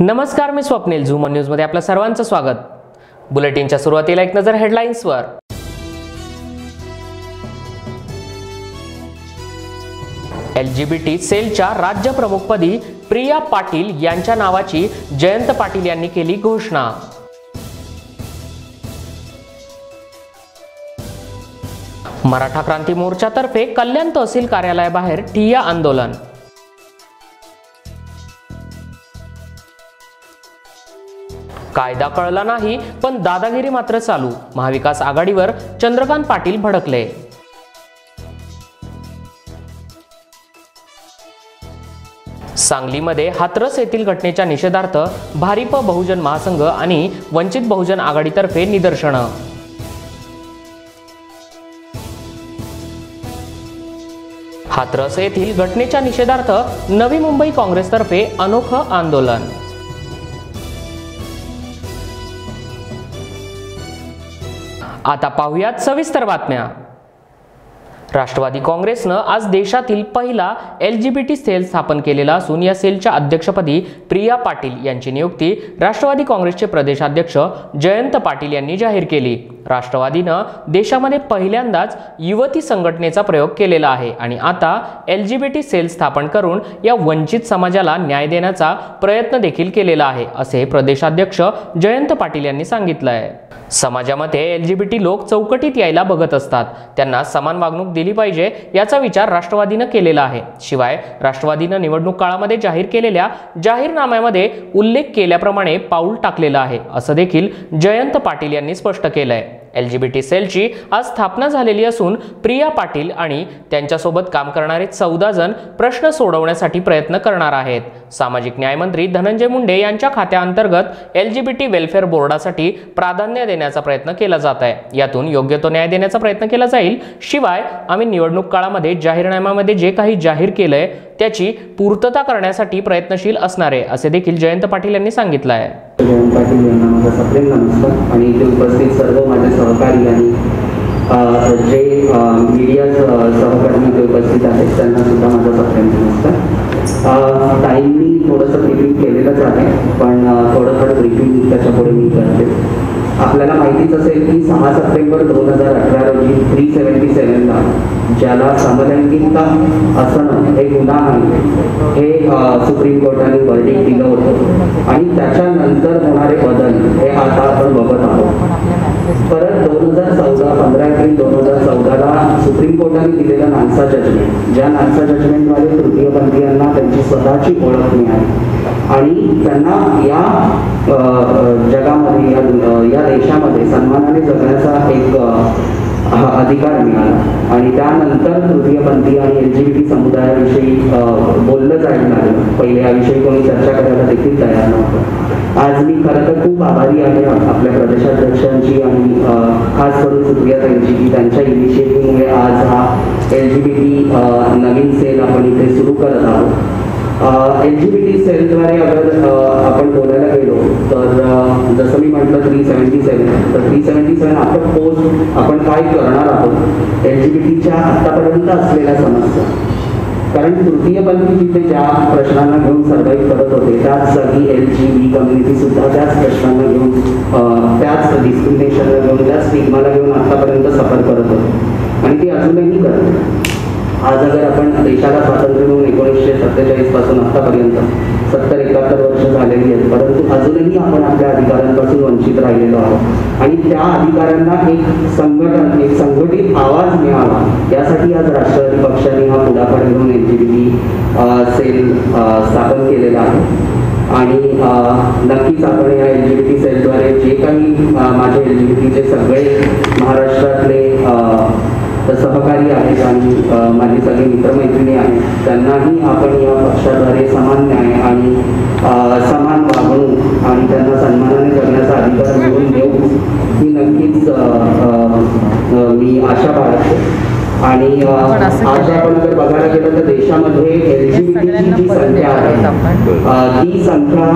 नमस्कार मी स्वप्नील झूम न्यूजमध्ये आपलं सर्वांचं स्वागत. बुलेटिनच्या सुरुवातीला एक नजर हेडलाईन्सवर. एल जी बी टी सेलच्या राज्य प्रमुखपदी प्रिया पाटील यांच्या नावाची जयंत पाटील यांनी केली घोषणा. मराठा क्रांती मोर्चातर्फे कल्याण तहसील कार्यालयाबाहेर ठिय्या आंदोलन. कायदा कळला नाही पण दादागिरी मात्र चालू. महाविकास आघाडीवर चंद्रकांत पाटील भडकले. सांगलीमध्ये हाथरस येथील घटनेच्या निषेधार्थ भारिप बहुजन महासंघ आणि वंचित बहुजन आघाडीतर्फे निदर्शनं. हाथरस येथील घटनेच्या निषेधार्थ नवी मुंबई काँग्रेसतर्फे अनोखं आंदोलन. आता पाहूयात सविस्तर बातम्या. राष्ट्रवादी काँग्रेसनं आज देशातील पहिला L G B T cell स्थापन केलेला असून या सेलच्या अध्यक्षपदी प्रिया पाटील यांची नियुक्ती राष्ट्रवादी काँग्रेसचे प्रदेशाध्यक्ष जयंत पाटील यांनी जाहीर केली. राष्ट्रवादीनं देशामध्ये पहिल्यांदाच युवती संघटनेचा प्रयोग केलेला आहे आणि आता L G B T cell स्थापन करून या वंचित समाजाला न्याय देण्याचा प्रयत्न देखील केलेला आहे असे प्रदेशाध्यक्ष जयंत पाटील यांनी सांगितलं आहे समाजामध्ये एल जी बी टी लोक चौकटीत यायला बघत असतात. त्यांना समान वागणूक दिली पाहिजे याचा विचार राष्ट्रवादीनं केलेला आहे. शिवाय राष्ट्रवादीनं निवडणूक काळामध्ये जाहीर केलेल्या जाहीरनाम्यामध्ये उल्लेख केल्याप्रमाणे पाऊल टाकलेलं आहे. असं देखील जयंत पाटील यांनी स्पष्ट केलंय. एल जी बी टी सेलची आज स्थापना झालेली असून प्रिया पाटील आणि त्यांच्यासोबत काम करणारे चौदा जण प्रश्न सोडवण्यासाठी प्रयत्न करणार आहेत. सामाजिक न्यायमंत्री धनंजय मुंडे यांच्या खात्याअंतर्गत L G B T welfare बोर्डासाठी प्राधान्य देण्याचा प्रयत्न केला जात आहे. यातून योग्य तो न्याय देण्याचा प्रयत्न केला जाईल. शिवाय आम्ही निवडणूक काळामध्ये जाहीरनाम्यामध्ये जे काही जाहीर केलंय त्याची पूर्तता करण्यासाठी प्रयत्नशील असणार आहे असे देखील जयंत पाटील यांनी सांगितलं आहे. जयंत पाटील यांना माझा सप्रेम नमस्कार. आणि इथे उपस्थित सर्व माझे सहकारी आणि जे मीडिया सहकारी इथे उपस्थित आहेत त्यांना सुद्धा माझा सप्रेम नमस्कार. टाईम ताईंनी थोडंसं ब्रिफिंग केलेलंच आहे पण अ, थोडं थोडं ब्रिफिंग त्याच्या पुढे मी करते. आपल्याला माहितीच असेल की सहा सप्टेंबर दोन हजार अठरा रोजी थ्री सेवन्टी सेवनला ज्याला समलैंगिकता असणं हे गुन्हा आहे हे सुप्रीम कोर्टाने वर्डिंग दिलं होतं. आणि त्याच्यानंतर होणारे बदल हे आता आपण बघत आहोत. परत दोन हजार चौदा पंधरा एप्रिल दोन हजार चौदाला सुप्रीम कोर्टाने दिलेला नानसा जजमेंट ज्या नानसा जजमेंटमध्ये तृतीयपंथीयांना त्यांची स्वतःची ओळख मिळाली. आणि त्यांना या जगामध्ये या या देशामध्ये सन्मानाने जगण्याचा एक हा अधिकार मिळाला. आणि त्यानंतर तृतीयपंथी आणि एल जी बी टी समुदायाविषयी बोललं जायला लागलं. पहिले याविषयी कोणी चर्चा करायला देखील तयार नव्हतं. आज मी खरं तर खूप आभारी आहे आपल्या प्रदेशाध्यक्षांची आणि खास करून सुप्रिया त्यांची की त्यांच्या इनिशिएटिव्हमुळे आज हा एल जी बी टी नवीन सेल आपण इथे सुरू करत आहोत. एल जी बी टी सेलद्वारे अगर आपण बोलायला गेलो तर जसं मी म्हटलं थ्री सेवन्टी सेवन तर थ्री सेवन्टी सेवन आपण पोस्ट आपण काय करणार आहोत? एल जी बी टीच्या आत्तापर्यंत असलेल्या समस्या. कारण तृतीयपंथी जिथे ज्या प्रश्नांना घेऊन सर्वाईव्ह करत होते त्याच जागी एल जी बी कम्युनिटी सुद्धा त्याच प्रश्नांना घेऊन त्याच डिस्क्रिमिनेशनला घेऊन त्याच स्टिग्माला घेऊन आतापर्यंत सफर करत होते. आणि ती अजूनही करत आज अगर आपण देशाला स्वातंत्र्य मिळून एकोणीसशे सत्तेचाळीसपासून आतापर्यंत. सत्तर एकाहत्तर वर्ष झालेली आहेत. परंतु अजूनही आपण आपल्या अधिकारांपासून वंचित राहिलेलो आहोत. आणि त्या अधिकाऱ्यांना एक संघटन एक संघटित आवाज मिळावा यासाठी आज राष्ट्रवादी पक्षाने हा पुढाकार घेऊन एल जी सेल स्थापन केलेला आहे. आणि नक्कीच आपण या एल जी बी टी सेलद्वारे जे काही माझे एल जी बी टीचे सगळे महाराष्ट्रातले तर सहकारी आहेत आणि माझे सगळे मित्रमैत्रिणी आहेत. त्यांनाही आपण या पक्षाद्वारे समान न्याय आणि समान वागणूक आणि त्यांना सन्मानाने करण्याचा अधिकार मिळवून देऊ ही नक्कीच मी आशा बाळगते. आणि आज आपण जर बघायला गेलं तर देशामध्ये एल जी जी संख्या आहे. ती संख्या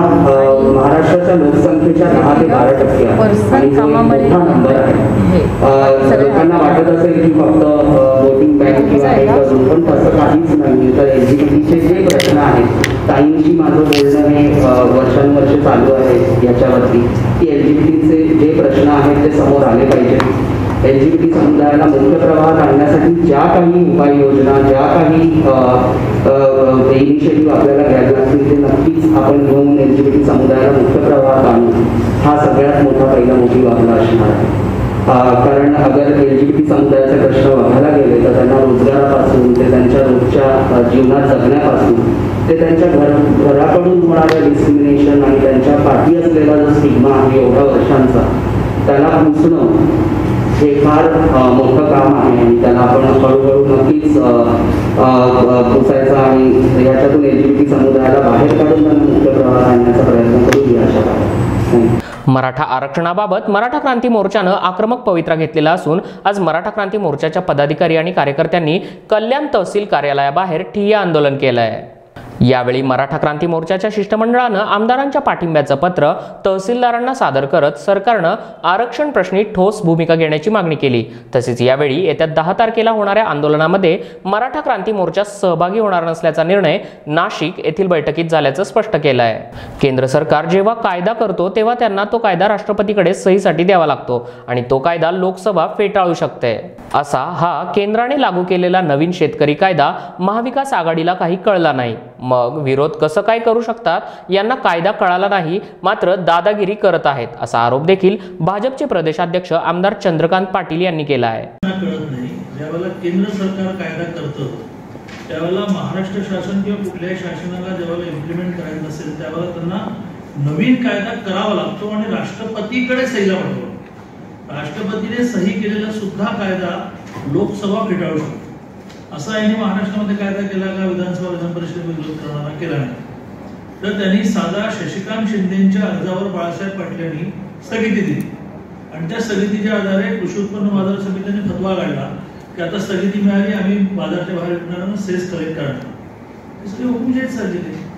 महाराष्ट्राच्या लोकसंख्येच्या दहा ते बारा टक्के आहे. पर्सनल आणि जो एक कामामध्ये मोठा नंबर आहे. अ, सगळे लोकांना वाटत असेल की फक्त वोटिंग बँक किंवा करून पण तसं काहीच नाही तर एल जी जे प्रश्न आहेत ताईंशी माझं बोलणं हे वर्षानुवर्ष वर्ष चालू आहे याच्यावरती. की एल जी प्रश्न आहेत ते समोर आले पाहिजे एल जी बी टी समुदायाला मुख्य प्रवाहात आणण्यासाठी ज्या काही उपाययोजना ज्या काही इनिशिएटिव्ह आपल्याला घ्यायला लागतील ते नक्कीच आपण घेऊन एल जी बी टी समुदायाला मुख्य प्रवाहात आणू हा सगळ्यात मोठा पहिला मोठी आपला असणार आहे कारण अगर एल जी बी टी समुदायाचे प्रश्न बघायला गेले तर त्यांना रोजगारापासून ते त्यांच्या रोजच्या जीवनात जगण्यापासून ते त्यांच्या घर घराकडून होणारं डिस्क्रिमिनेशन आणि त्यांच्या पाठी असलेला जो स्टिग्मा आहे एवढ्या वर्षांचा त्याला पुसणं हे फार मोठं काम आहे आणि त्याला आपण हळूहळू नक्कीच अ, आणि याच्यातून एलजीबीटी समुदायाला बाहेर काढून त्यांना मुख्य प्रवाहात आणण्याचा प्रयत्न करू ही आशा आहे मराठा आरक्षणाबाबत मराठा क्रांती मोर्चानं आक्रमक पवित्रा घेतलेला असून आज मराठा क्रांती मोर्चाच्या पदाधिकारी आणि कार्यकर्त्यांनी कल्याण तहसील कार्यालयाबाहेर ठिय्या आंदोलन केलं आहे यावेळी मराठा क्रांती मोर्चाच्या शिष्टमंडळानं आमदारांच्या पाठिंब्याचं पत्र तहसीलदारांना सादर करत सरकारनं आरक्षण प्रश्नी ठोस भूमिका घेण्याची मागणी केली. तसेच यावेळी येत्या दहा तारखेला होणाऱ्या आंदोलनामध्ये मराठा क्रांती मोर्चा सहभागी होणार नसल्याचा निर्णय नाशिक येथील बैठकीत झाल्याचं स्पष्ट केलं आहे केंद्र सरकार जेव्हा कायदा करतो तेव्हा त्यांना तो कायदा राष्ट्रपतीकडे सहीसाठी द्यावा लागतो आणि तो कायदा लोकसभा फेटाळू शकते. असा हा केंद्राने लागू केलेला नवीन शेतकरी कायदा महाविकास आघाडीला काही कळला नाही. मग विरोध कसं काय करू शकतात? यांना कायदा कळाला नाही मात्र दादागिरी करत आहेत असा आरोप देखील भाजपचे प्रदेशाध्यक्ष आमदार चंद्रकांत पाटील यांनी केला आहे केंद्र सरकार कायदा करतं त्यावेळेला महाराष्ट्र शासन किंवा कुठल्याही शासनाला ज्यावेळेला इम्प्लिमेंट करायचं असेल त्यावेळेला त्यांना नवीन कायदा करावा लागतो आणि राष्ट्रपतीकडे सहीला पाठवावा राष्ट्रपतीने सही केलेला सुद्धा कायदा लोकसभा फेटाळू शकतो. असा यांनी महाराष्ट्रामध्ये कायदा केला का विधानसभा विधान परिषद विरोध करणारा केला नाही. तर त्यांनी साधा शशिकांत शिंदेच्या अर्जावर बाळासाहेब पाटील यांनी स्थगिती दिली. आणि त्या स्थगितीच्या आधारे कृषी उत्पन्न बाजार समितीने फतवा काढला की आता स्थगिती मिळाली आम्ही बाजारच्या बाहेर विकणाऱ्यांना सेस कलेक्ट करणार. सगळे आहे.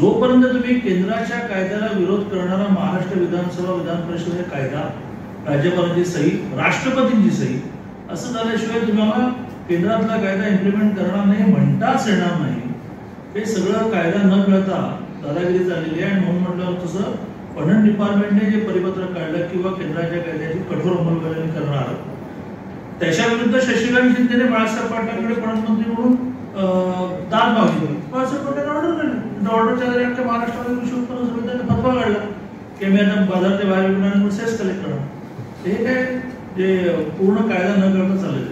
जोपर्यंत तुम्ही केंद्राच्या कायद्याला विरोध करणारा महाराष्ट्र विधानसभा विधान परिषद कायदा राज्यपालांची सही राष्ट्रपतींची सही असं झाल्याशिवाय तुम्हाला केंद्रातला कायदा इम्प्लिमेंट करणार नाही म्हणताच येणार नाही. हे सगळं कायदा न मिळता दादागिरी झालेली आहे. आणि म्हणून म्हटलं तसं पणन डिपार्टमेंटने जे परिपत्रक काढलं किंवा केंद्राच्या कायद्याची कठोर अंमलबजावणी करणार. त्याच्या विरुद्ध शशिकांत शिंदेने बाळासाहेब पाटलांकडे पणन मंत्री म्हणून दाद मागितली बाळासाहेब पाटील ऑर्डर दिली ऑर्डरच्या महाराष्ट्रामध्ये कृषी उत्पन्न समितीने फतवा काढला. की मी आता बाजारच्या बाहेर विकणाऱ्यांवर सेस कलेक्ट करणार. हे काय पूर्ण कायदा न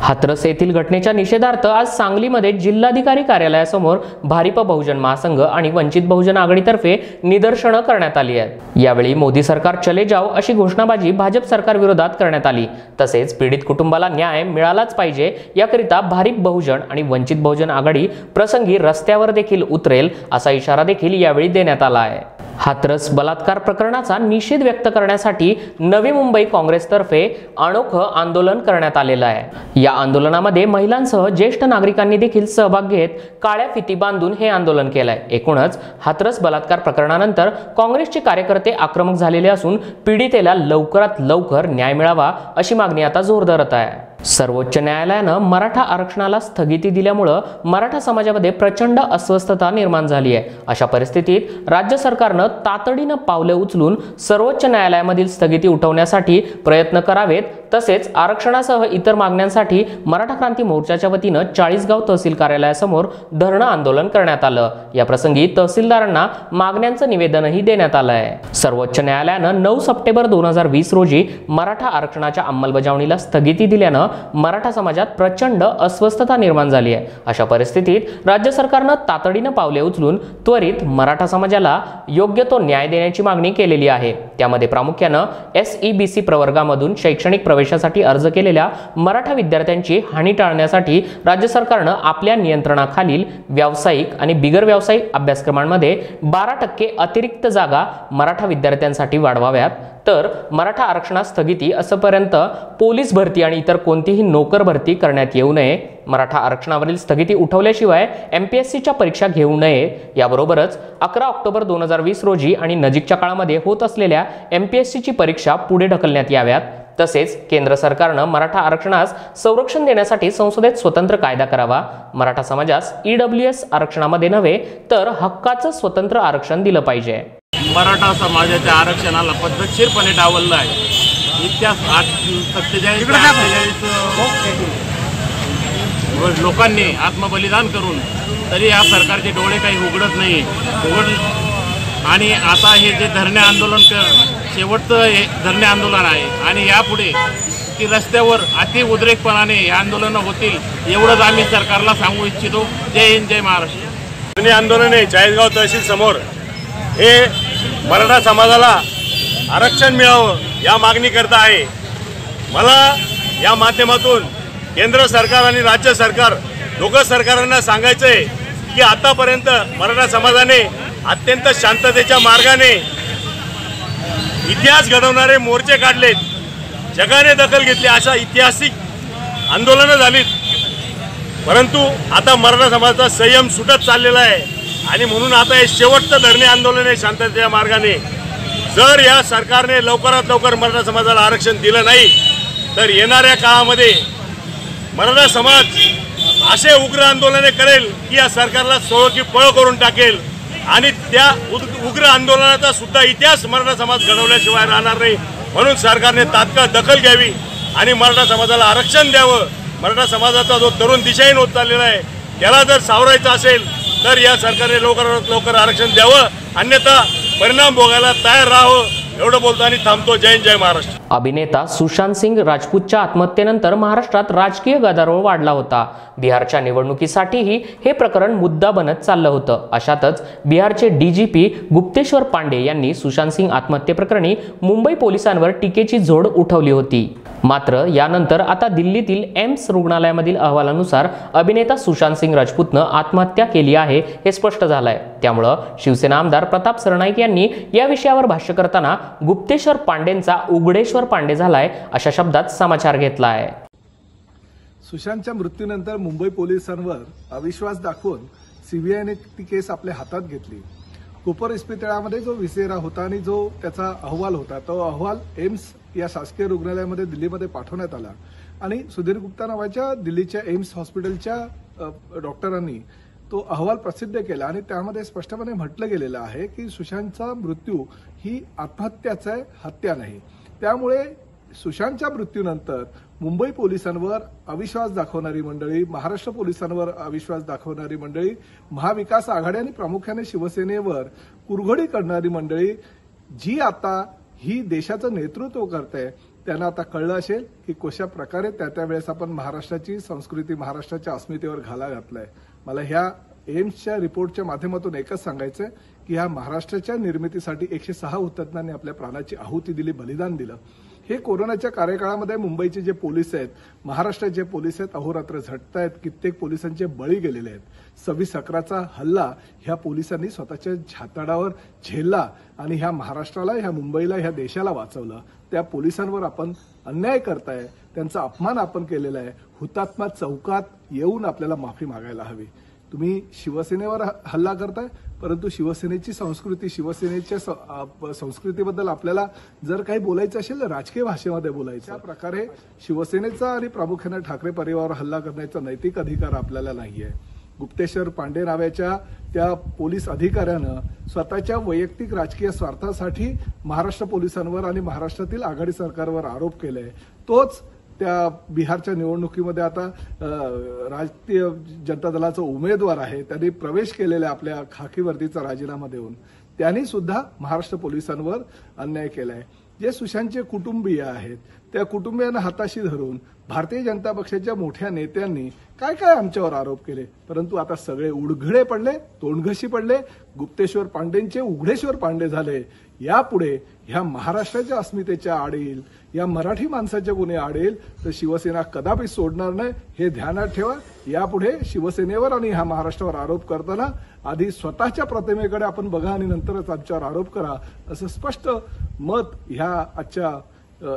हाथरस येथील घटनेच्या निषेधार्थ आज सांगलीमध्ये जिल्हाधिकारी कार्यालयासमोर भारिप बहुजन महासंघ आणि वंचित बहुजन आघाडीतर्फे निदर्शनं करण्यात आली आहेत. यावेळी मोदी सरकार चले जाव अशी घोषणाबाजी भाजप सरकार विरोधात करण्यात आली. तसेच पीडित कुटुंबाला न्याय मिळालाच पाहिजे याकरिता भारिप बहुजन आणि वंचित बहुजन आघाडी प्रसंगी रस्त्यावर देखील उतरेल असा इशारा देखील यावेळी देण्यात आला आहे. हाथरस बलात्कार प्रकरणाचा निषेध व्यक्त करण्यासाठी नवी मुंबई काँग्रेसतर्फे अनोखं आंदोलन करण्यात आलेलं आहे. या आंदोलनामध्ये महिलांसह ज्येष्ठ नागरिकांनी देखील सहभाग घेत काळ्या फिती बांधून हे आंदोलन केलंय. एकूणच हाथरस बलात्कार प्रकरणानंतर काँग्रेसचे कार्यकर्ते आक्रमक झालेले असून पीडितेला लवकरात लवकर न्याय मिळावा अशी मागणी आता जोर धरत आहे. सर्वोच्च न्यायालयानं मराठा आरक्षणाला स्थगिती दिल्यामुळं मराठा समाजामध्ये प्रचंड अस्वस्थता निर्माण झाली आहे. अशा परिस्थितीत राज्य सरकारनं तातडीनं पावले उचलून सर्वोच्च न्यायालयामधील स्थगिती उठवण्यासाठी प्रयत्न करावेत. तसेच आरक्षणासह इतर मागण्यांसाठी मराठा क्रांती मोर्चाच्या वतीनं चाळीसगाव तहसील कार्यालयासमोर धरणं आंदोलन करण्यात आलं. या प्रसंगी तहसीलदारांना मागण्यांचं निवेदनही देण्यात आलं आहे सर्वोच्च न्यायालयानं नऊ सप्टेंबर दोन हजार वीस रोजी मराठा आरक्षणाच्या अंमलबजावणीला स्थगिती दिल्यानं मराठा समाजात प्रचंड अस्वस्थता निर्माण झाली आहे. अशा परिस्थितीत राज्य सरकारनं तातडीनं पावले उचलून त्वरित मराठा समाजाला योग्य तो न्याय देण्याची मागणी केलेली आहे. त्यामध्ये प्रामुख्यानं एस ई बी सी प्रवर्गामधून शैक्षणिक प्रवेशासाठी अर्ज केलेल्या मराठा विद्यार्थ्यांची हानी टाळण्यासाठी राज्य सरकारनं आपल्या नियंत्रणाखालील व्यावसायिक आणि बिगर व्यावसायिक अभ्यासक्रमांमध्ये बारा टक्के अतिरिक्त जागा मराठा विद्यार्थ्यांसाठी वाढवाव्यात. तर मराठा आरक्षणात स्थगिती असंपर्यंत पोलीस भरती आणि इतर कोणतीही नोकर भरती करण्यात येऊ नये. मराठा आरक्षणावरील स्थगिती उठवल्याशिवाय एम पी एस सीच्या परीक्षा घेऊ नये. याबरोबरच अकरा ऑक्टोबर दोन हजार वीस रोजी आणि नजीकच्या काळामध्ये होत असलेल्या एम पी एस सीची परीक्षा पुढे ढकलण्यात याव्यात. तसेच केंद्र सरकारनं मराठा आरक्षणास संरक्षण देण्यासाठी संसदेत स्वतंत्र कायदा करावा. मराठा समाजास ईडब्ल्यू एस आरक्षणामध्ये नव्हे तर हक्काचं स्वतंत्र आरक्षण दिलं पाहिजे. मराठा समाजाच्या आरक्षणाला पद्धतशीरपणे डावललं आहे. इतिहास आठ सत्तेचाळीस लोकांनी आत्मबलिदान करून तरी या सरकारचे डोळे काही उघडत नाही उघड आणि आता हे जे धरणे आंदोलन कर शेवटचं हे धरणे आंदोलन आहे आणि यापुढे की रस्त्यावर अति उद्रेकपणाने हे आंदोलनं होतील एवढंच आम्ही सरकारला सांगू इच्छितो. जय हिंद जय महाराष्ट्र. धरणे आंदोलन आहे चाळीसगाव तहसील समोर हे मराठा समाजाला आरक्षण मिळावं या मागणीकरता आहे. मला या माध्यमातून केंद्र सरकार आणि राज्य सरकार दोघं सरकारांना सांगायचं आहे की आतापर्यंत मराठा समाजाने अत्यंत शांततेच्या मार्गाने इतिहास घडवणारे मोर्चे काढलेत जगाने दखल घेतली अशा ऐतिहासिक आंदोलनं झालीत. परंतु आता मराठा समाजाचा संयम सुटत चाललेला आहे आणि म्हणून आता हे शेवटचं धरणे आंदोलन आहे शांततेच्या मार्गाने. जर या सरकारने लवकरात लवकर मराठा समाजाला आरक्षण दिलं नाही तर येणाऱ्या काळामध्ये मराठा समाज असे उग्र आंदोलने करेल की या सरकारला सोळखी पळ करून टाकेल. आणि त्या उद- उग्र आंदोलनाचा सुद्धा इतिहास मराठा समाज घडवल्याशिवाय राहणार नाही. म्हणून सरकारने तात्काळ दखल घ्यावी आणि मराठा समाजाला आरक्षण द्यावं. मराठा समाजाचा जो तरुण दिशाहीन होत चाललेला आहे त्याला जर सावरायचं असेल तर या सरकारने लवकरात लवकर आरक्षण द्यावं. अन्यथा परिणाम भोगायला तयार राहावं. एवढं बोलतो आणि थांबतो. जय जय महाराष्ट्र. अभिनेता सुशांत सिंग राजपूतच्या आत्महत्येनंतर महाराष्ट्रात राजकीय गदारोळ वाढला होता. बिहारच्या निवडणुकीसाठीही हे प्रकरण मुद्दा बनत चाललं होतं. अशातच बिहारचे डीजीपी गुप्तेश्वर पांडे यांनी सुशांत सिंग आत्महत्येप्रकरणी मुंबई पोलिसांवर टीकेची झोड उठवली होती. मात्र यानंतर आता दिल्लीतील एम्स रुग्णालयामधील अहवालानुसार अभिनेता सुशांत सिंग राजपूतनं आत्महत्या केली आहे हे स्पष्ट झालंय. त्यामुळं शिवसेना आमदार प्रताप सरनाईक यांनी या विषयावर भाष्य करताना गुप्तेश्वर पांडेंचा उघडेश्वर पांडे झालाय अशा शब्दात समाचार घेतला आहे सुशांतच्या मृत्यूनंतर मुंबई पोलिसांवर अविश्वास दाखवून सीबीआयने ती केस आपल्या हातात घेतली. कोपर इस्पितळामध्ये जो विसेरा होता आणि जो त्याचा अहवाल होता तो अहवाल एम्स या शासकीय रुग्णालयामध्ये दिल्लीमध्ये पाठवण्यात आला. आणि सुधीर गुप्ता नावाच्या दिल्लीच्या एम्स हॉस्पिटलच्या डॉक्टरांनी तो अहवाल प्रसिद्ध केला आणि त्यामध्ये स्पष्टपणे म्हटलं गेलेलं आहे की सुशांतचा मृत्यू ही आत्महत्याचा आहे हत्या नाही. त्यामुळे सुशांतच्या मृत्यूनंतर मुंबई पोलिसांवर अविश्वास दाखवणारी मंडळी महाराष्ट्र पोलिसांवर अविश्वास दाखवणारी मंडळी महाविकास आघाडी आणि प्रामुख्याने शिवसेनेवर कुरघोडी करणारी मंडळी जी आता ही देशाचं नेतृत्व करते त्यांना आता कळलं असेल की कशा प्रकारे त्या त्या वेळेस आपण महाराष्ट्राची संस्कृती महाराष्ट्राच्या अस्मितेवर घाला घातलाय. मला ह्या एम्सच्या रिपोर्टच्या माध्यमातून एकच सांगायचं की ह्या महाराष्ट्राच्या निर्मितीसाठी एकशे सहा हुतात्म्यांनी आपल्या प्राणाची आहुती दिली बलिदान दिलं. हे कोरोनाच्या कार्यकाळामध्ये मुंबईचे जे पोलीस आहेत महाराष्ट्राचे पोलीस आहेत अहोरात्र झटत आहेत कित्येक पोलिसांचे बळी गेलेले आहेत. सव्वीस अकराचा हल्ला ह्या पोलिसांनी स्वतःच्या छाताडावर झेलला आणि ह्या महाराष्ट्राला ह्या मुंबईला ह्या देशाला वाचवलं. त्या पोलिसांवर आपण अन्याय करताय त्यांचा अपमान आपण केलेला आहे. हुतात्मा चौकात येऊन आपल्याला माफी मागायला हवी. तुम्ही शिवसेनेवर ह- हल्ला करताय परंतु शिवसेनेची संस्कृती शिवसेनेच्या स- प- संस्कृतीबद्दल आपल्याला जर काही बोलायचं असेल तर राजकीय भाषेमध्ये बोलायचं. त्या प्रकारे शिवसेनेचा आणि प्रामुख्याने ठाकरे परिवारावर हल्ला करण्याचा नैतिक अधिकार आपल्याला नाहीये. गुप्तेश्वर पांडे नावाच्या त्या पोलीस अधिकाऱ्यानं स्वतःच्या वैयक्तिक राजकीय स्वार्थासाठी महाराष्ट्र पोलिसांवर आणि महाराष्ट्रातील आघाडी सरकारवर आरोप केलाय तोच त्या बिहारच्या निवडणुकीमध्ये आता राजकीय जनता दलाचा उमेदवार आहे त्यांनी प्रवेश केलेला आपल्या खाकीवर्दीचा राजीनामा देऊन त्यांनी सुद्धा महाराष्ट्र पोलिसांवर अन्याय केलाय. जे सुशांतचे कुटुंबीय आहेत त्या कुटुंबियांना हाताशी धरून भारतीय जनता पक्षाच्या मोठ्या नेत्यांनी काय काय आमच्यावर आरोप केले? परंतु आता सगळे उडघडे पडले तोंडघशी पडले गुप्तेश्वर पांडेंचे उघडेश्वर पांडे झाले. यापुढे ह्या महाराष्ट्राच्या अस्मितेच्या आडील या मराठी माणसाच्या गुन्हे आडेल तर शिवसेना कदापि सोडणार नाही हे ध्यानात ठेवा. यापुढे शिवसेनेवर आणि ह्या महाराष्ट्रावर आरोप करताना आधी स्वतःच्या प्रतिमेकडे आपण बघा आणि नंतरच आमच्यावर आरोप करा असं स्पष्ट मत ह्या आजच्या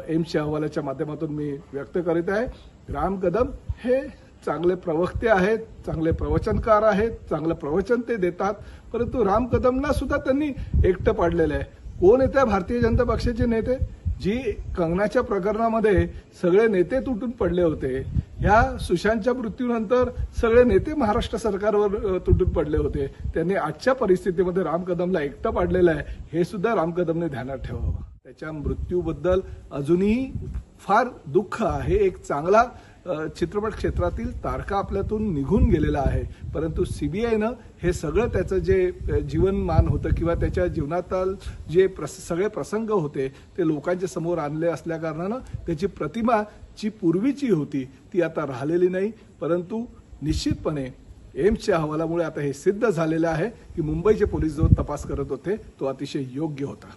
एम्सच्या अहवालाच्या माध्यमातून मी व्यक्त करीत आहे. राम कदम हे चांगले प्रवक्ते आहेत चांगले प्रवचनकार आहेत चांगलं प्रवचन ते देतात परंतु राम कदमना सुद्धा त्यांनी एकटं पाडलेलं आहे. कोण येत्या भारतीय जनता पक्षाचे नेते? जी कंगनाच्या प्रकरणामध्ये सगळे नेते तुटून पडले होते ह्या सुशांतच्या मृत्यूनंतर सगळे नेते महाराष्ट्र सरकारवर तुटून पडले होते. त्यांनी आजच्या परिस्थितीमध्ये राम कदमला एकटं पाडलेलं आहे हे सुद्धा राम कदमने ध्यानात ठेवावं. त्याच्या मृत्यूबद्दल अजूनही फार दुःख आहे एक चांगला चित्रपट क्षेत्रातील तारका आपल्यातून निघून गेलेला आहे. परंतु सीबीआयनं हे सगळं त्याचं जे जीवनमान होतं किंवा त्याच्या जीवनातील जे प्रस सगळे प्रसंग होते ते लोकांच्या समोर आणले असल्याकारणानं त्याची प्रतिमा जी पूर्वीची होती ती आता राहिलेली नाही. परंतु निश्चितपणे एम्सच्या अहवालामुळे आता हे सिद्ध झालेलं आहे की मुंबईचे पोलीस जो तपास करत होते तो अतिशय योग्य होता.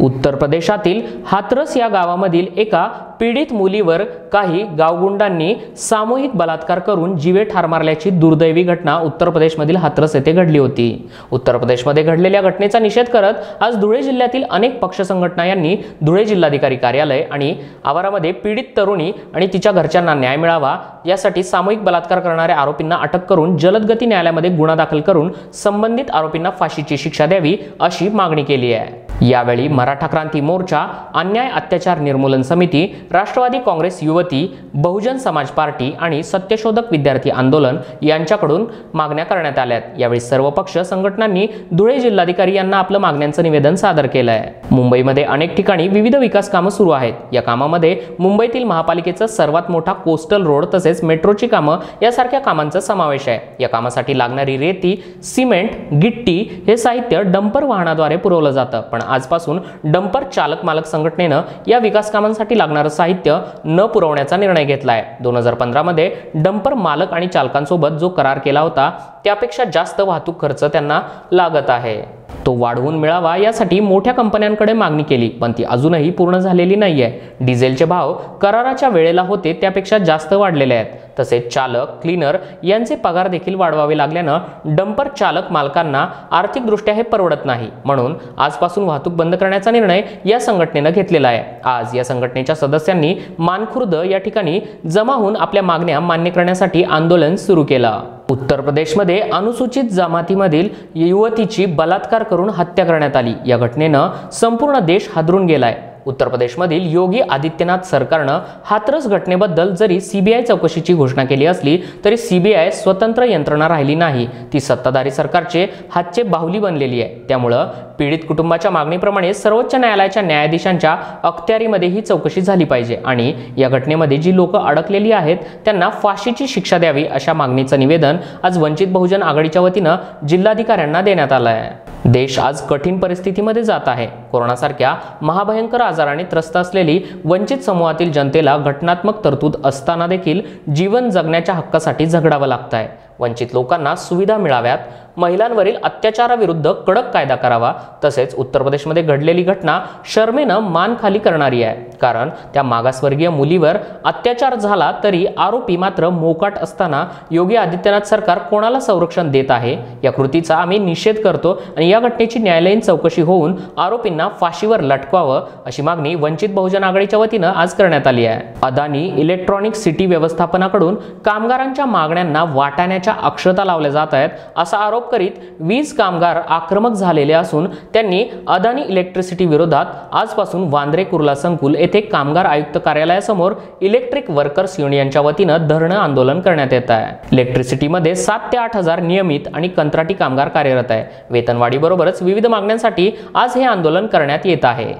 उत्तर प्रदेशातील हाथरस या गावामधील एका पीडित मुलीवर काही गावगुंडांनी सामूहिक बलात्कार करून जीवे ठार मारल्याची दुर्दैवी घटना उत्तर प्रदेशमधील हाथरस येथे घडली होती. उत्तर प्रदेशमध्ये घडलेल्या घटनेचा निषेध करत आज धुळे जिल्ह्यातील अनेक पक्ष संघटना यांनी धुळे जिल्हाधिकारी कार्यालय आणि आवारामध्ये पीडित तरुणी आणि तिच्या घरच्यांना न्याय मिळावा यासाठी सामूहिक बलात्कार करणाऱ्या आरोपींना अटक करून जलदगती न्यायालयामध्ये गुन्हा दाखल करून संबंधित आरोपींना फाशीची शिक्षा द्यावी अशी मागणी केली आहे. यावेळी मरा मराठा क्रांती मोर्चा अन्याय अत्याचार निर्मूलन समिती राष्ट्रवादी काँग्रेस युवती बहुजन समाज पार्टी आणि सत्यशोधक विद्यार्थी आंदोलन यांच्याकडून मागण्या करण्यात आल्या यावेळी सर्व पक्ष संघटनांनी धुळे जिल्हाधिकारी यांना आपलं मागण्यांचं निवेदन सादर केलं आहे मुंबईमध्ये अनेक ठिकाणी विविध विकास कामं सुरू आहेत. या कामामध्ये मुंबईतील महापालिकेचं सर्वात मोठा कोस्टल रोड तसेच मेट्रोची कामं यासारख्या कामांचा समावेश आहे. या कामासाठी लागणारी रेती सिमेंट गिट्टी हे साहित्य डंपर वाहनाद्वारे पुरवलं जातं. पण आजपासून डंपर चालक मालक संघटनेनं या विकास कामांसाठी लागणारं साहित्य न पुरवण्याचा निर्णय घेतला आहे दोन हजार पंधरामध्ये डंपर मालक आणि चालकांसोबत जो करार केला होता त्यापेक्षा जास्त वाहतूक खर्च त्यांना लागत आहे. तो वाढवून मिळावा यासाठी मोठ्या कंपन्यांकडे मागणी केली पण ती अजूनही पूर्ण झालेली नाहीये. डिझेलचे भाव कराराच्या वेळेला होते त्यापेक्षा जास्त वाढलेले आहेत. तसेच चालक क्लीनर यांचे पगार देखील वाढवावे लागल्यानं डंपर चालक मालकांना आर्थिकदृष्ट्या हे परवडत नाही. म्हणून आजपासून वाहतूक बंद करण्याचा निर्णय या संघटनेनं घेतलेला आहे. आज या संघटनेच्या सदस्यांनी मानखुर्द या ठिकाणी जमा होऊन आपल्या मागण्या मान्य करण्यासाठी आंदोलन सुरू केलं. उत्तर प्रदेशमध्ये अनुसूचित जमातीमधील युवतीची बलात्कार करून हत्या करण्यात आली. या घटनेनं संपूर्ण देश हादरून गेलाय. उत्तर प्रदेशमधील योगी आदित्यनाथ सरकारनं हाथरस घटनेबद्दल जरी सीबीआय चौकशीची घोषणा केली असली तरी सीबीआय स्वतंत्र यंत्रणा राहिली नाही. ती सत्ताधारी सरकारचे हातचे बाहुली बनलेली आहे. त्यामुळं पीडित कुटुंबाच्या मागणीप्रमाणे सर्वोच्च न्यायालयाच्या न्यायाधीशांच्या अखत्यारीमध्ये ही चौकशी झाली पाहिजे आणि या घटनेमध्ये जी लोक अडकलेली आहेत त्यांना फाशीची शिक्षा द्यावी अशा मागणीचं निवेदन आज वंचित बहुजन आघाडीच्या वतीनं जिल्हाधिकाऱ्यांना देण्यात आलं आहे. देश आज कठीण परिस्थितीमध्ये जात आहे. कोरोनासारख्या महाभयंकर आजाराने त्रस्त असलेली वंचित समूहातील जनतेला घटनात्मक तरतूद असताना देखील जीवन जगण्याच्या हक्कासाठी झगडावं लागत आहे वंचित लोकांना सुविधा मिळाव्यात महिलांवरील अत्याचाराविरुद्ध कडक कायदा करावा तसेच उत्तर प्रदेशमध्ये घडलेली घटना शर्मेनं मान खाली करणारी आहे. कारण त्या मागासवर्गीय मुलीवर अत्याचार झाला तरी आरोपी मात्र मोकाट असताना योगी आदित्यनाथ सरकार कोणाला संरक्षण देत आहे? या कृतीचा आम्ही निषेध करतो आणि या घटनेची न्यायालयीन चौकशी होऊन आरोपींना फाशीवर लटकवावं अशी मागणी वंचित बहुजन आघाडीच्या वतीनं आज करण्यात आली आहे. अदानी इलेक्ट्रॉनिक सिटी व्यवस्थापनाकडून कामगारांच्या मागण्यांना वाटाण्याच्या अक्षता लावल्या जात आहेत. असा आरोप करीत वीज कामगार आक्रमक झालेले असून त्यांनी अदानी इलेक्ट्रिसिटी विरोधात आजपासून वांद्रे कुर्ला संकुल येथे कामगार आयुक्त कार्यालयासमोर इलेक्ट्रिक वर्कर्स युनियनच्या वतीनं धरणं आंदोलन करण्यात येत आहे. इलेक्ट्रिसिटीमध्ये सात ते आठ हजार नियमित आणि कंत्राटी कामगार कार्यरत आहे. वेतनवाढीबरोबरच विविध मागण्यांसाठी आज हे आंदोलन करण्यात येत आहे.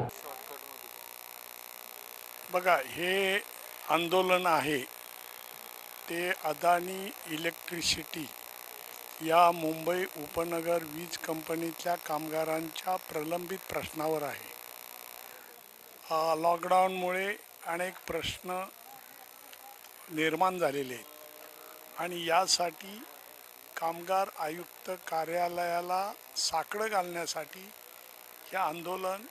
बघा हे आंदोलन आहे. ते अदानी इलेक्ट्रिसिटी या मुंबई उपनगर वीज कंपनीतल्या कामगारांच्या प्रलंबित प्रश्नावर आहे. लॉकडाऊनमुळे अनेक प्रश्न निर्माण झालेले आहेत. आणि यासाठी कामगार आयुक्त कार्यालयाला साकडं घालण्यासाठी हे आंदोलन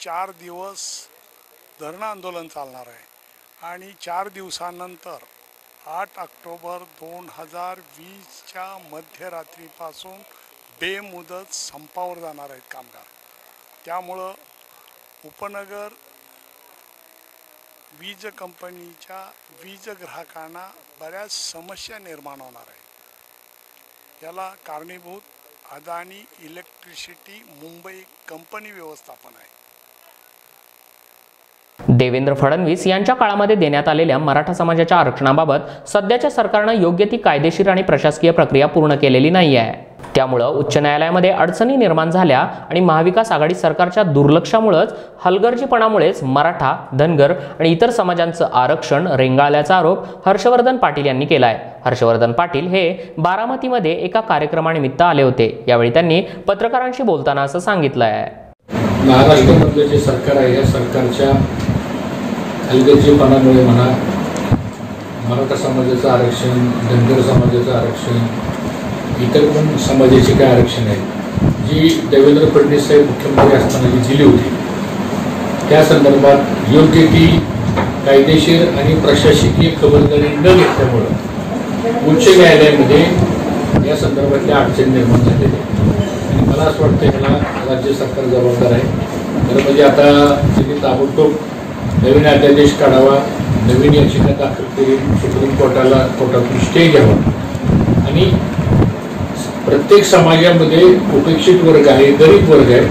चार दिवस धरणं आंदोलन चालणार आहे. आणि चार दिवसानंतर आठ ऑक्टोबर दोन हजार वीसच्या मध्यरात्रीपासून बेमुदत संपावर जाणार आहेत कामगार. त्यामुळं उपनगर वीज कंपनीच्या वीज ग्राहकांना बऱ्याच समस्या निर्माण होणार आहेत. याला कारणीभूत अदानी इलेक्ट्रिसिटी मुंबई कंपनी व्यवस्थापन आहे. देवेंद्र फडणवीस यांच्या काळामध्ये देण्यात आलेल्या मराठा समाजाच्या आरक्षणाबाबत सध्याच्या सरकारनं योग्य ती कायदेशीर आणि प्रशासकीय प्रक्रिया पूर्ण केलेली नाही आहे. त्यामुळं उच्च न्यायालयामध्ये अडचणी निर्माण झाल्या आणि महाविकास आघाडी सरकारच्या दुर्लक्षामुळेच हलगर्जीपणामुळेच मराठा धनगर आणि इतर समाजांचं आरक्षण रेंगाळल्याचा आरोप हर्षवर्धन पाटील यांनी केला आहे हर्षवर्धन पाटील हे बारामतीमध्ये एका कार्यक्रमानिमित्त आले होते. यावेळी त्यांनी पत्रकारांशी बोलताना असं सांगितलं आहे महाराष्ट्रामधलं जे सरकार आहे या सरकारच्या हलगर्जीपणामुळे म्हणा मराठा समाजाचं आरक्षण धनगर समाजाचं आरक्षण इतर पण समाजाची काय आरक्षण आहे? जी देवेंद्र फडणवीस साहेब मुख्यमंत्री असताना जी दिली होती त्या संदर्भात योग्य ती कायदेशीर आणि प्रशासकीय खबरदारी न घेतल्यामुळं उच्च न्यायालयामध्ये या संदर्भातल्या अडचणी निर्माण झालेल्या आणि मला असं वाटतं ह्याला राज्य सरकार जबाबदार आहे. खरं म्हणजे आता त्यांनी ताबडतोब नवीन अध्यादेश काढावा नवीन याचिका दाखल करून सुप्रीम कोर्टाला कोर्टातून स्टे घ्यावा. आणि प्रत्येक समाजामध्ये उपेक्षित वर्ग आहे गरीब वर्ग आहे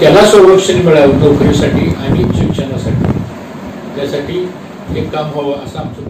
त्याला संरक्षण मिळावं नोकरीसाठी आणि शिक्षणासाठी. त्यासाठी हे काम व्हावं असं आमचं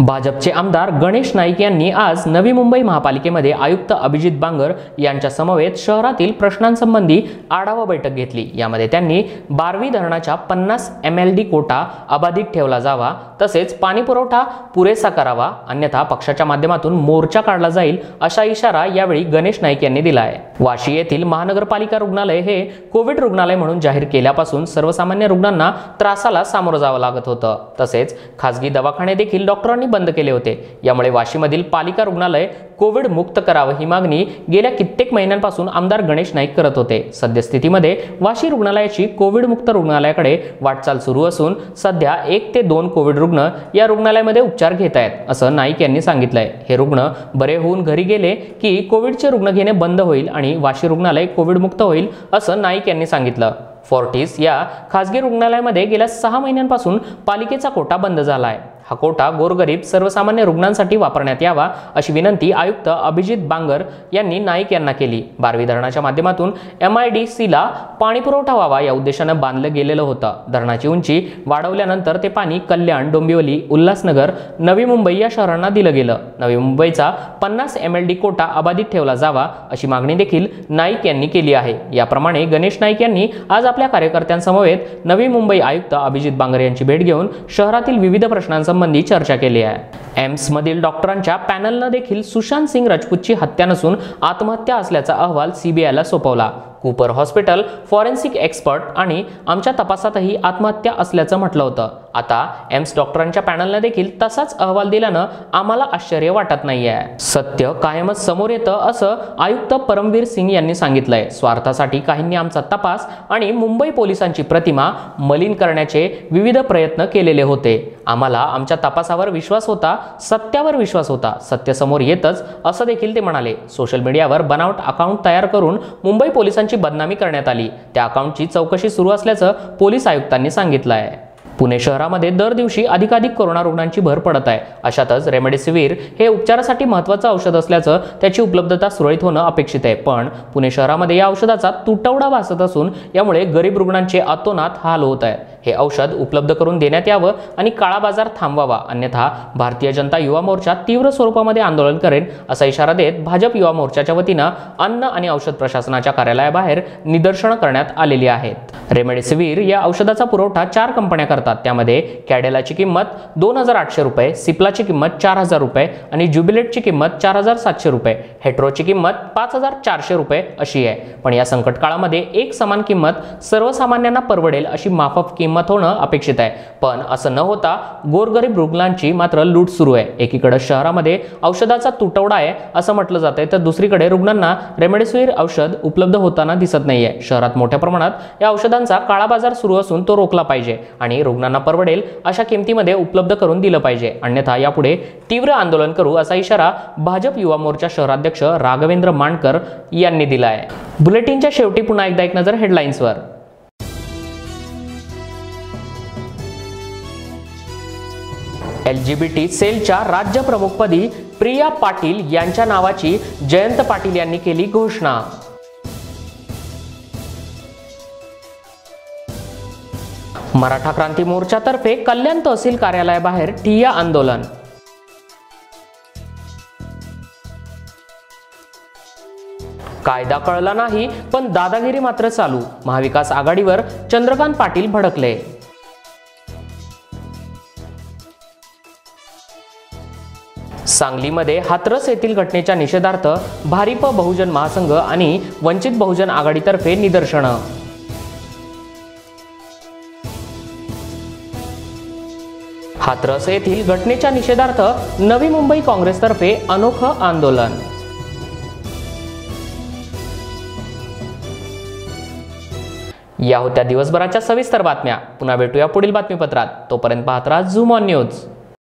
भाजपचे आमदार गणेश नाईक यांनी आज नवी मुंबई महापालिकेमध्ये आयुक्त अभिजित बांगर यांच्या समवेत शहरातील प्रश्नांसंबंधी आढावा बैठक घेतली. यामध्ये त्यांनी बारवी धरणाच्या पन्नास एम एल डी कोटा अबाधित ठेवला जावा तसेच पाणीपुरवठा पुरेसा करावा अन्यथा पक्षाच्या माध्यमातून मोर्चा काढला जाईल अशा इशारा यावेळी गणेश नाईक यांनी दिला आहे. वाशी येथील महानगरपालिका रुग्णालय हे कोविड रुग्णालय म्हणून जाहीर केल्यापासून सर्वसामान्य रुग्णांना त्रासाला सामोरं जावं लागत होतं. तसेच खासगी दवाखाने देखील डॉक्टरांनी बंद केले होते. यामुळे वाशीमधील पालिका रुग्णालय कोविड मुक्त करावं ही मागणी गेल्या कित्येक महिन्यांपासून आमदार गणेश नाईक करत होते. सद्यस्थितीमध्ये वाशी रुग्णालयाची कोविड मुक्त रुग्णालयाकडे वाटचाल सुरू असून सध्या एक ते दोन कोविड रुग्ण या रुग्णालयामध्ये उपचार घेत आहेत असं नाईक यांनी सांगितलंय. हे रुग्ण बरे होऊन घरी गेले की कोविडचे रुग्ण घेणे बंद होईल आणि वाशी रुग्णालय कोविडमुक्त होईल असं नाईक यांनी सांगितलं. फॉर्टिस या खासगी रुग्णालयामध्ये गेल्या सहा महिन्यांपासून पालिकेचा कोटा बंद झाला आहे हा कोटा गोरगरीब सर्वसामान्य रुग्णांसाठी वापरण्यात यावा अशी विनंती आयुक्त अभिजित बांगर यांनी नाईक यांना केली. बारवी धरणाच्या माध्यमातून एम आय डी सीला पाणी पुरवठा व्हावा या उद्देशानं बांधलं गेलेलं होतं. धरणाची उंची वाढवल्यानंतर ते पाणी कल्याण डोंबिवली उल्हासनगर नवी मुंबई या शहरांना दिलं गेलं. नवी मुंबईचा पन्नास एम एल डी कोटा अबाधित ठेवला जावा अशी मागणी देखील नाईक यांनी केली आहे. याप्रमाणे गणेश नाईक यांनी आज आपल्या कार्यकर्त्यांसमवेत नवी मुंबई आयुक्त अभिजित बांगर यांची भेट घेऊन शहरातील विविध प्रश्नांसंबंधी चर्चा केली आहे. एम्समधील डॉक्टरांच्या पॅनलनं देखील सुशांत सिंग राजपूतची हत्या नसून आत्महत्या असल्याचा अहवाल सीबीआयला सोपवला. कूपर हॉस्पिटल फॉरेन्सिक एक्सपर्ट आणि आमच्या तपासातही आत्महत्या असल्याचं म्हटलं होतं. आता एम्स डॉक्टरांच्या पॅनलनं देखील तसाच अहवाल दिल्यानं आम्हाला आश्चर्य वाटत नाहीये. सत्य कायमच समोर येतं असं आयुक्त परमवीर सिंग यांनी सांगितलंय. स्वार्थासाठी काहींनी आमचा तपास आणि मुंबई पोलिसांची प्रतिमा मलिन करण्याचे विविध प्रयत्न केलेले होते. आम्हाला आमच्या तपासावर विश्वास होता सत्यावर विश्वास होता. सत्य समोर येतच असं देखील ते म्हणाले. सोशल मीडियावर बनावट अकाउंट तयार करून मुंबई पोलिसांची बदनामी करण्यात आली. त्या अकाउंटची चौकशी सुरू असल्याचं पोलीस आयुक्तांनी सांगितलं आहे पुणे शहरामध्ये दर दिवशी अधिकाधिक कोरोना रुग्णांची भर पडत आहे. अशातच रेमडेसिवीर हे उपचारासाठी महत्त्वाचं औषध असल्याचं त्याची उपलब्धता सुरळीत होणं अपेक्षित आहे. पण पुणे शहरामध्ये या औषधाचा तुटवडा भासत असून यामुळे गरीब रुग्णांचे अतोनात हाल होत आहेत हे औषध उपलब्ध करून देण्यात यावं आणि काळा बाजार थांबवावा. अन्यथा भारतीय जनता युवा मोर्चा तीव्र स्वरूपामध्ये आंदोलन करेन असा इशारा देत भाजप युवा मोर्चाच्या वतीनं अन्न आणि औषध प्रशासनाच्या कार्यालयाबाहेर निदर्शनं करण्यात आलेली आहेत. रेमडेसिवीर या औषधाचा पुरवठा चार कंपन्या करतात. त्यामध्ये कॅडेलाची किंमत दोन हजार आठशे रुपये सिप्लाची किंमत चार हजार रुपये आणि ज्युबिलेटची किंमत चार हजार सातशे रुपये. हेट्रोची किंमत पाच हजार चारशे रुपये अशी आहे. पण या संकट काळामध्ये एक समान किंमत सर्वसामान्यांना परवडेल अशी माफक किंमत होणं अपेक्षित आहे. पण असं न होता गोरगरीब रुग्णांची मात्र लूट सुरू आहे. एकीकडे शहरामध्ये औषधाचा तुटवडा आहे असं म्हटलं जातंय तर दुसरीकडे रुग्णांना रेमडेसिवीर औषध उपलब्ध होताना दिसत नाहीये. शहरात मोठ्या प्रमाणात या औषधांचा काळा बाजार सुरू असून तो रोखला पाहिजे आणि रुग्णांना परवडेल अशा किमतीमध्ये उपलब्ध करून दिलं पाहिजे. अन्यथा यापुढे तीव्र आंदोलन करू असा इशारा भाजप युवा मोर्चा शहराध्यक्ष राघवेंद्र मांडकर यांनी दिला आहे बुलेटिनच्या शेवटी पुन्हा एकदा एक नजर हेडलाईन्सवर एल जी बी टी सेलच्या राज्य प्रमुखपदी प्रिया पाटील यांच्या नावाची जयंत पाटील यांनी केली घोषणा. मराठा क्रांती मोर्चातर्फे कल्याण तहसील कार्यालयाबाहेर ठिय्या आंदोलन. कायदा कळला नाही पण दादागिरी मात्र चालू. महाविकास आघाडीवर चंद्रकांत पाटील भडकले. सांगलीमध्ये हाथरस येथील घटनेच्या निषेधार्थ भारिप बहुजन महासंघ आणि वंचित बहुजन आघाडीतर्फे निदर्शनं. हाथरस येथील घटनेच्या निषेधार्थ नवी मुंबई काँग्रेसतर्फे अनोखं आंदोलन. या होत्या दिवसभराच्या सविस्तर बातम्या. पुन्हा भेटूया पुढील बातमीपत्रात. तोपर्यंत पाहत राहा झूम ऑन न्यूज.